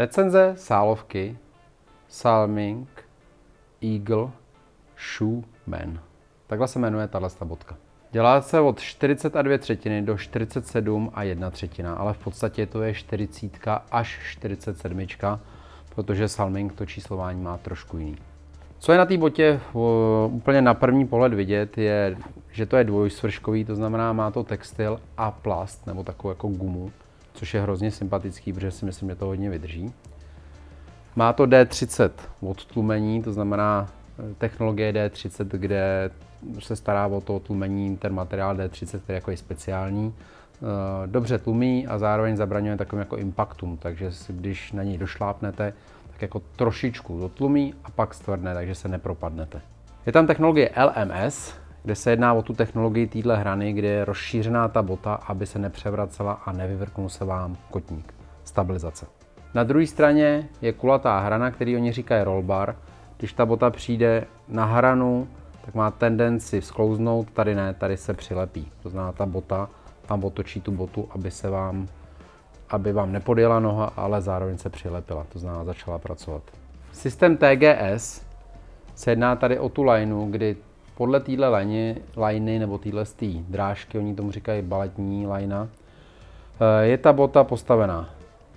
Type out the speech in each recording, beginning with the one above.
Recenze sálovky Salming Eagle Shoe Man. Takhle se jmenuje tato bodka. Dělá se od 40 a 2 třetiny do 47 a 1 třetina, ale v podstatě to je 40 až 47, protože Salming to číslování má trošku jiný. Co je na té botě úplně na první pohled vidět, je, že to je dvojsvrškový, to znamená má to textil a plast, nebo takovou jako gumu, což je hrozně sympatický, protože si myslím, že to hodně vydrží. Má to D30 odtlumení, to znamená eh, technologie D30, kde se stará o to tlumení, ten materiál D30, který jako je speciální. Eh, dobře tlumí a zároveň zabraňuje takovým jako impaktům, takže když na něj došlápnete, tak jako trošičku dotlumí a pak stvrdne, takže se nepropadnete. Je tam technologie LMS, kde se jedná o tu technologii téhle hrany, kde je rozšířená ta bota, aby se nepřevracela a nevyvrknul se vám kotník. Stabilizace. Na druhé straně je kulatá hrana, který oni říkají rollbar. Když ta bota přijde na hranu, tak má tendenci sklouznout, tady ne, tady se přilepí. To znamená, ta bota tam otočí tu botu, aby se vám, aby vám nepodjela noha, ale zároveň se přilepila, to znamená, začala pracovat. Systém TGS se jedná tady o tu lineu, kdy podle téhle liny, liny nebo téhle drážky, oni tomu říkají baletní lajna, eh, je ta bota postavená.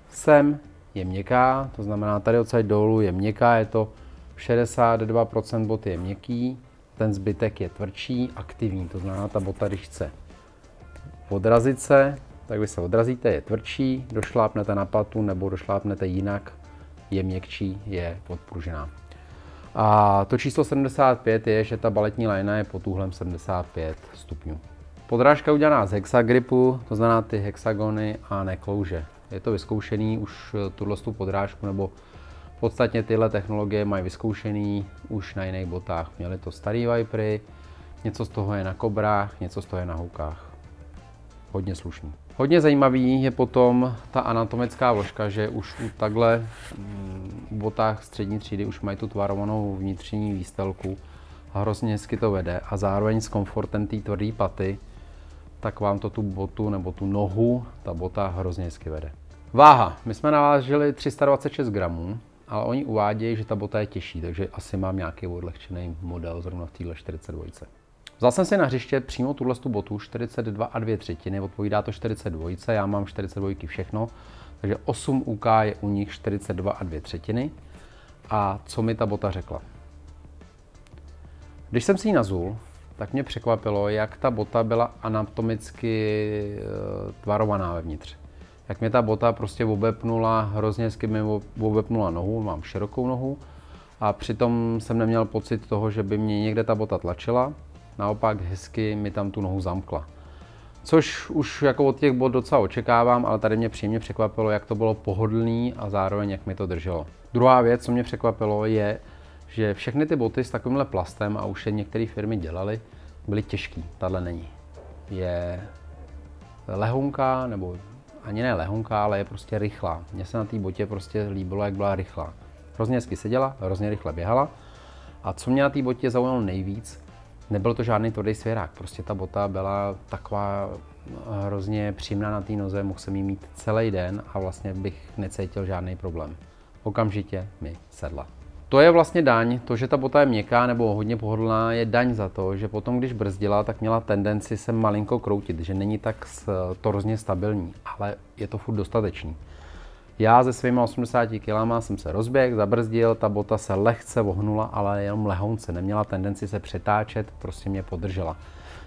Sem je měkká, to znamená tady odsaď dolů je měkká, je to 62% boty je měkký, ten zbytek je tvrdší, aktivní, to znamená ta bota, když chce odrazit se, tak vy se odrazíte, je tvrdší, došlápnete na patu nebo došlápnete jinak, je měkčí, je podpružená. A to číslo 75 je, že ta baletní lajna je pod úhlem 75 stupňů. Podrážka udělaná z hexagripu, to znamená ty hexagony a neklouže. Je to vyzkoušený už tuhle podrážku, nebo v podstatě tyhle technologie mají vyzkoušený už na jiných botách. Měli to starý Vipery, něco z toho je na kobrách, něco z toho je na houkách. Hodně slušný. Hodně zajímavý je potom ta anatomická vložka, že už u takhle mm, botách střední třídy už mají tu tvarovanou vnitřní výstelku a hrozně hezky to vede a zároveň s komfortem té tvrdé paty, tak vám to tu botu nebo tu nohu, ta bota hrozně hezky vede. Váha. My jsme navážili 326 gramů, ale oni uvádějí, že ta bota je těžší, takže asi mám nějaký odlehčený model zrovna v téhle 42. Vzal jsem si na hřiště přímo tuhle tu botu 42 a 2 třetiny, odpovídá to 42, já mám 42 všechno, takže 8 UK je u nich 42 a 2 třetiny. A co mi ta bota řekla? Když jsem si ji nazul, tak mě překvapilo, jak ta bota byla anatomicky eh, tvarovaná vevnitř. Jak mě ta bota prostě obepnula, hrozně hezky mi obepnula nohu, mám širokou nohu a přitom jsem neměl pocit toho, že by mě někde ta bota tlačila, naopak hezky mi tam tu nohu zamkla. Což už jako od těch bod docela očekávám, ale tady mě příjemně překvapilo, jak to bylo pohodlný a zároveň jak mi to drželo. Druhá věc, co mě překvapilo, je, že všechny ty boty s takovýmhle plastem, a už je některé firmy dělaly, byly těžký. Tahle není. Je lehonká, nebo ani ne lehonká, ale je prostě rychlá. Mně se na té botě prostě líbilo, jak byla rychlá. Hrozně hezky seděla, hrozně rychle běhala. A co mě na té botě zaujalo nejvíc, nebyl to žádný tvrdý svěrák. Prostě ta bota byla taková hrozně příjemná na té noze, mohl jsem ji mít celý den a vlastně bych necítil žádný problém. Okamžitě mi sedla. To je vlastně daň, to, že ta bota je měkká nebo hodně pohodlná, je daň za to, že potom, když brzdila, tak měla tendenci se malinko kroutit, že není tak torzně stabilní, ale je to furt dostatečný. Já ze svými 80 kg jsem se rozběhl, zabrzdil, ta bota se lehce vohnula, ale jenom lehonce, neměla tendenci se přetáčet, prostě mě podržela.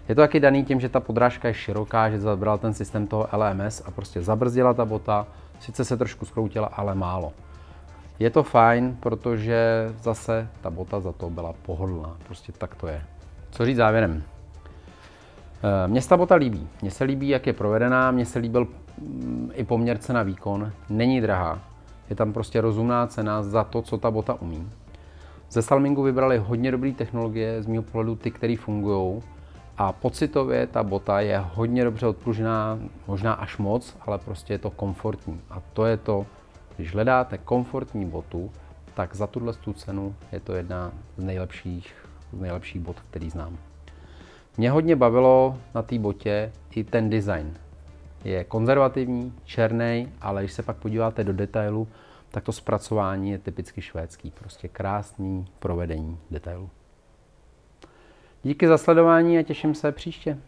Je to taky daný tím, že ta podrážka je široká, že zabral ten systém toho LMS a prostě zabrzdila ta bota, sice se trošku skroutila, ale málo. Je to fajn, protože zase ta bota za to byla pohodlná, prostě tak to je. Co říct závěrem? Eh, mně se ta bota líbí. Mně se líbí, jak je provedená, mně se líbil i poměr cena výkon. Není drahá. Je tam prostě rozumná cena za to, co ta bota umí. Ze Salmingu vybrali hodně dobré technologie, z mého pohledu ty, které fungují. A pocitově ta bota je hodně dobře odpružená, možná až moc, ale prostě je to komfortní. A to je to, když hledáte komfortní botu, tak za tuhle cenu je to jedna z nejlepších, z nejlepších bot, který znám. Mě hodně bavilo na té botě i ten design. Je konzervativní, černý, ale když se pak podíváte do detailu, tak to zpracování je typicky švédský. Prostě krásný provedení detailů. Díky za sledování a těším se příště.